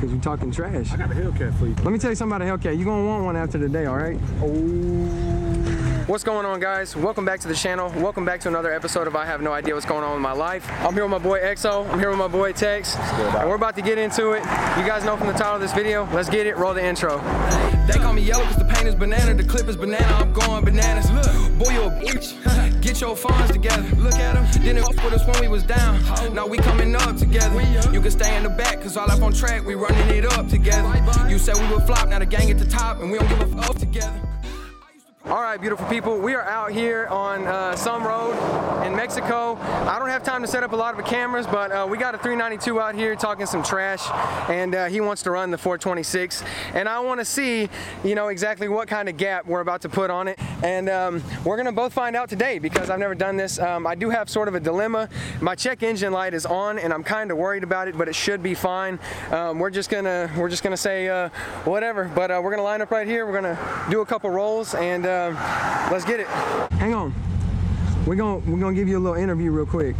Because you're talking trash. I got a Hellcat for you. Let me tell you something about a Hellcat. You're gonna want one after the day, all right? Oh. What's going on, guys? Welcome back to the channel. Welcome back to another episode of I Have No Idea What's Going On with My Life. I'm here with my boy EXO. I'm here with my boy Tex. And we're about to get into it. You guys know from the title of this video. Let's get it. Roll the intro. They call me yellow cause the paint is banana, the clip is banana, I'm going bananas. Look, boy, you're a bitch. Get your funds together. Look at him. Didn't fuck with us when we was down. Now we coming up together. You can stay in the back cause all up on track, we running it up together. You said we would flop, now the gang at the top, and we don't give a fuck together. All right, beautiful people. We are out here on uh, some road Mexico. I don't have time to set up a lot of cameras, but uh, we got a 392 out here talking some trash, and uh, he wants to run the 426. And I want to see, you know, exactly what kind of gap we're about to put on it. And um, we're gonna both find out today because I've never done this. Um, I do have sort of a dilemma. My check engine light is on, and I'm kind of worried about it, but it should be fine. Um, we're just gonna we're just gonna say uh, whatever. But uh, we're gonna line up right here. We're gonna do a couple rolls and um, let's get it. Hang on. We're gonna we're gonna give you a little interview real quick.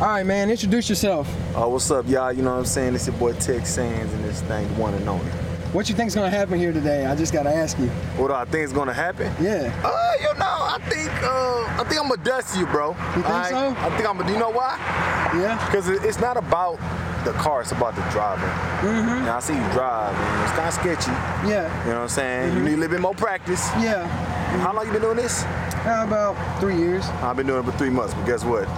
All right, man. Introduce yourself. Oh, what's up, y'all? You know what I'm saying? It's your boy Tex Sands and this thing, the one and only. What you think's gonna happen here today? I just gotta ask you. What do I think is gonna happen? Yeah. Uh, you know, I think, uh, I think I'm gonna dust you, bro. You think so? I think I'm gonna. Do you know why? Yeah. Because it's not about the car; it's about the driver. Mm-hmm. Now I see you drive, and it's kind of sketchy. Yeah. You know what I'm saying? You need a little bit more practice. Yeah. How long you been doing this? Uh, about three years. I've been doing it for three months, but guess what?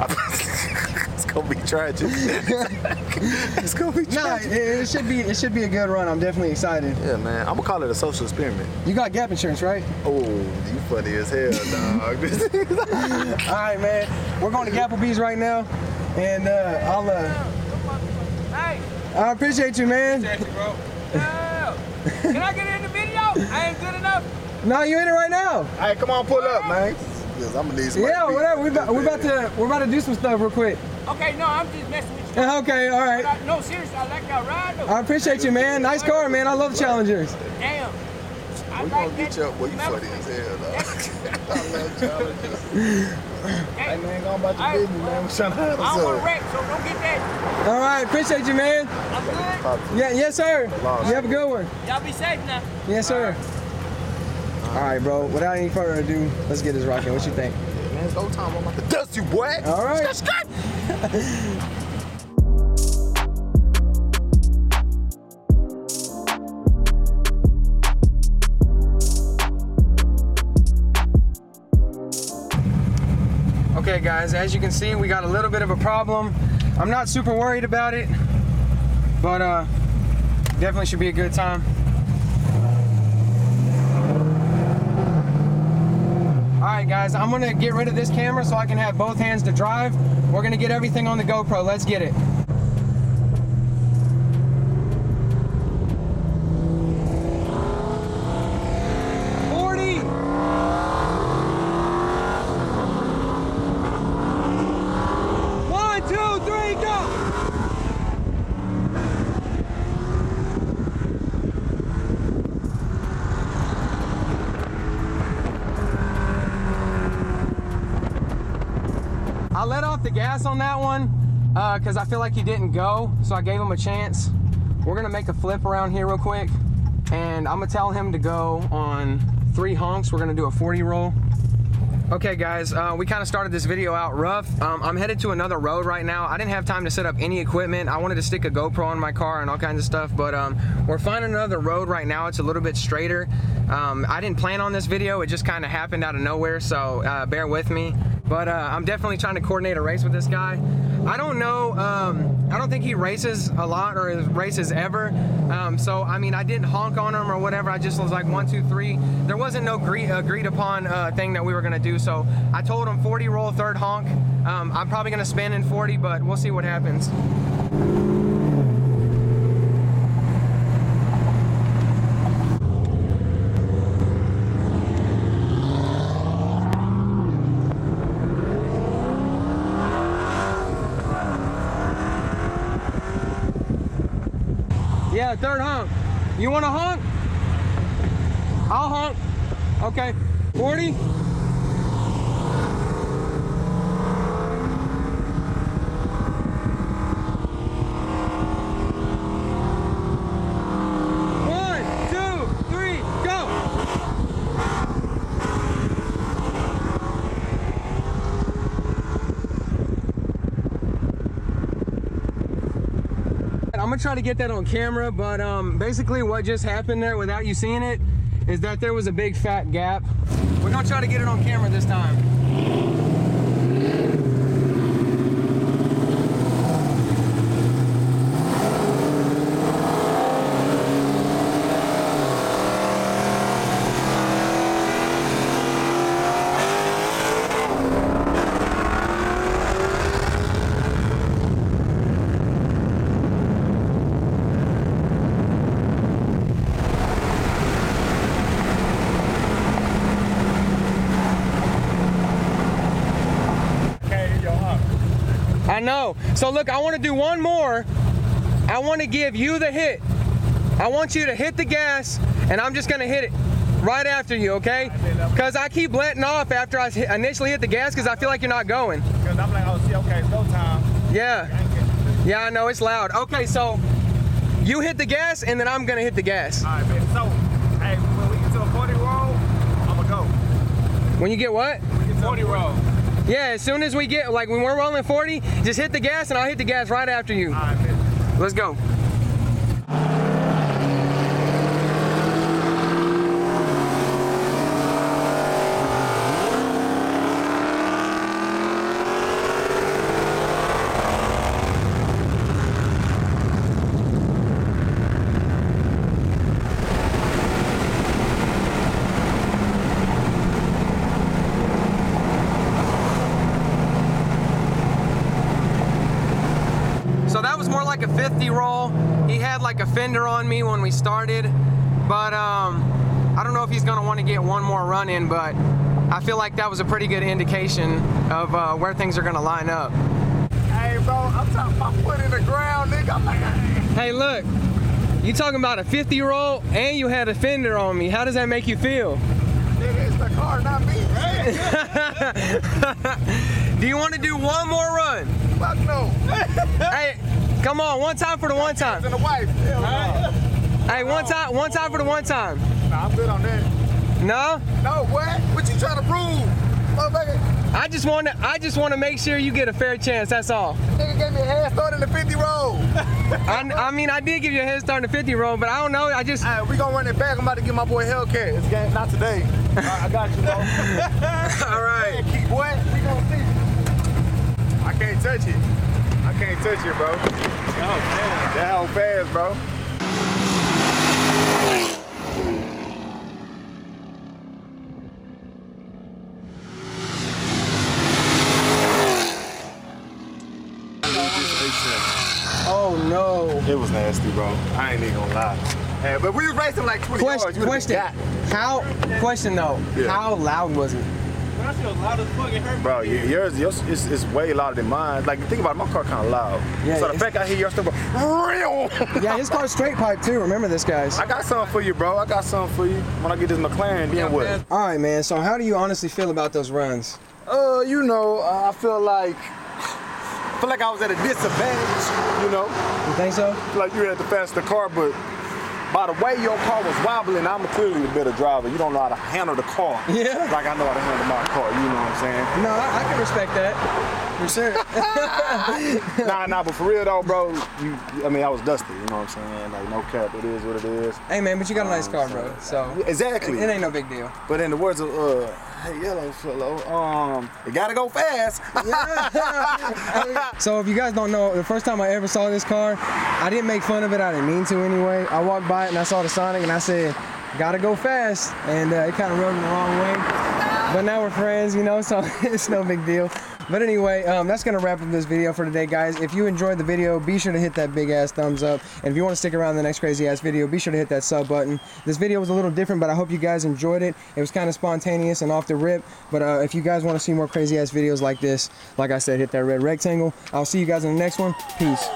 it's gonna be tragic. it's gonna be Nah, tragic. it, it should be it should be a good run. I'm definitely excited. Yeah, man. I'm gonna call it a social experiment. You got gap insurance, right? Oh, you funny as hell, dog. All right, man. We're going to Gapplebee's right now, and uh, I'll. Uh, Hey, I appreciate you, man. yo, can I get in the video? I ain't good enough. No, you in it right now. hey, come on, pull up, man. Cause I'm gonna need some. Yeah, whatever. We about, we about to we're about to do some stuff real quick. Okay, no, I'm just messing with you. Okay, all right. I- No, seriously, I like that ride though. I appreciate you, man. Nice car, man. I love the Challengers. Damn. I We like gonna get that. you up. Well, you Remember- funny as hell, dog. I love challenges. Hey, man, go on about your Hey, business, man. We trying to have I don't want wreck, so don't get that. All right, appreciate you, man. I'm good. Yeah, yes, sir. Lost. You have a good one. Y'all be safe now. Yes, sir. All right, bro. Without any further ado, let's get this rocking. What you think? Man, it's go time. I'm about to dust you, boy. All right. Okay, guys, as you can see, we got a little bit of a problem. I'm not super worried about it, but uh, definitely should be a good time. All right, guys, I'm gonna get rid of this camera so I can have both hands to drive. We're gonna get everything on the GoPro. Let's get it. Forty. One, two, three, go! I let off the gas on that one because I feel like he didn't go, so I gave him a chance. We're gonna make a flip around here real quick, and I'm gonna tell him to go on three honks. We're gonna do a 40 roll. Okay, guys, uh, we kind of started this video out rough. Um, I'm headed to another road right now. I didn't have time to set up any equipment. I wanted to stick a GoPro on my car and all kinds of stuff, but um, we're finding another road right now. It's a little bit straighter. Um, I didn't plan on this video. It just kind of happened out of nowhere, so uh, bear with me. But uh, I'm definitely trying to coordinate a race with this guy. I don't know. Um, I don't think he races a lot or races ever. Um, so I mean, I didn't honk on him or whatever. I just was like one, two, three. There wasn't no agreed, agreed upon uh, thing that we were gonna do. So I told him 40 roll, third honk. Um, I'm probably gonna spin in 40, but we'll see what happens. Yeah, third honk. You want to honk? I'll honk. Okay. 40. I'm gonna try to get that on camera, but um, basically what just happened there without you seeing it is that there was a big fat gap. We're gonna try to get it on camera this time. Can't hit your hump. I know. So look, I want to do one more. I want to give you the hit. I want you to hit the gas, and I'm just gonna hit it right after you, okay? Because I keep letting off after I initially hit the gas because I feel like you're not going. Because I'm like, oh, see, okay, it's go time. Yeah. I ain't getting Yeah, I know it's loud. Okay, so you hit the gas, and then I'm gonna hit the gas. All right, man. So, hey, when we get to a 40 roll, I'm going to go. When you get what? We get to 40 roll. Yeah, as soon as we get like when we're rolling 40, just hit the gas, and I'll hit the gas right after you. All right, man. Let's go. So that was more like a 50 roll. He had like a fender on me when we started, but um, I don't know if he's gonna want to get one more run in, but I feel like that was a pretty good indication of uh, where things are gonna line up. Hey, bro, I'm talking my foot in the ground, nigga. I'm like, hey. Hey, look, you talking about a 50 roll and you had a fender on me. How does that make you feel? Nigga, it's the car, not me. do you want to do one more run? Fuck no. Hey, come on, one time for the one time. And the wife. Hell no. Hey, one time, one time for the one time. Nah, I'm good on that. No? No, what? What you trying to prove? Motherfucker, I just want to I just want to make sure you get a fair chance. That's all. nigga gave me a head start in the 50 roll. I, I mean, I did give you a head start in the 50 roll, but I don't know. I just All right, we gonna run it back. I'm about to give my boy Hellcat. It's game, not today. Right, I got you, bro. all right. Keep boy, we gonna see. I can't touch it. I can't touch it, bro. Oh, that hoe fast, bro. Oh no. It was nasty, bro. I ain't even gonna lie. Hey, but we was racing like 20 Question. yards. Question. How? Question though. Yeah. How loud was it? Bro, yours, yours is, is way louder than mine. Like, think about it, my car kind of loud. Yeah, so the fact I hear yours still real. Yeah, his car's straight pipe too. Remember this, guys. I got something for you, bro. I got something for you. When I get this McLaren, then what? All right, man. So how do you honestly feel about those runs? Uh, you know, I feel like, I feel like I was at a disadvantage. You know, You think so? Like you had the faster car, but by the way your car was wobbling, I'm clearly the better driver. You don't know how to handle the car. Yeah. Like I know how to handle my car. You know what I'm saying? No, I, I can respect that. For sure. nah, nah, but for real though, bro, you, I mean, I was dusty, you know what I'm saying? Like, no cap, it is what it is. hey, man, but you got a nice car, bro. So Exactly. it ain't no big deal. But in the words of, uh, hey, yellow fellow, um, you gotta go fast. So if you guys don't know, the first time I ever saw this car, I didn't make fun of it. I didn't mean to anyway. I walked by it and I saw the Sonic and I said, "Gotta go fast," and uh, it kind of rubbed me the wrong way. But now we're friends, you know, so it's no big deal. But anyway, um, that's gonna wrap up this video for today, guys. If you enjoyed the video, be sure to hit that big ass thumbs up. And if you want to stick around the next crazy ass video, be sure to hit that sub button. This video was a little different, but I hope you guys enjoyed it. It was kind of spontaneous and off the rip. But uh, if you guys want to see more crazy ass videos like this, like I said, hit that red rectangle. I'll see you guys in the next one. Peace.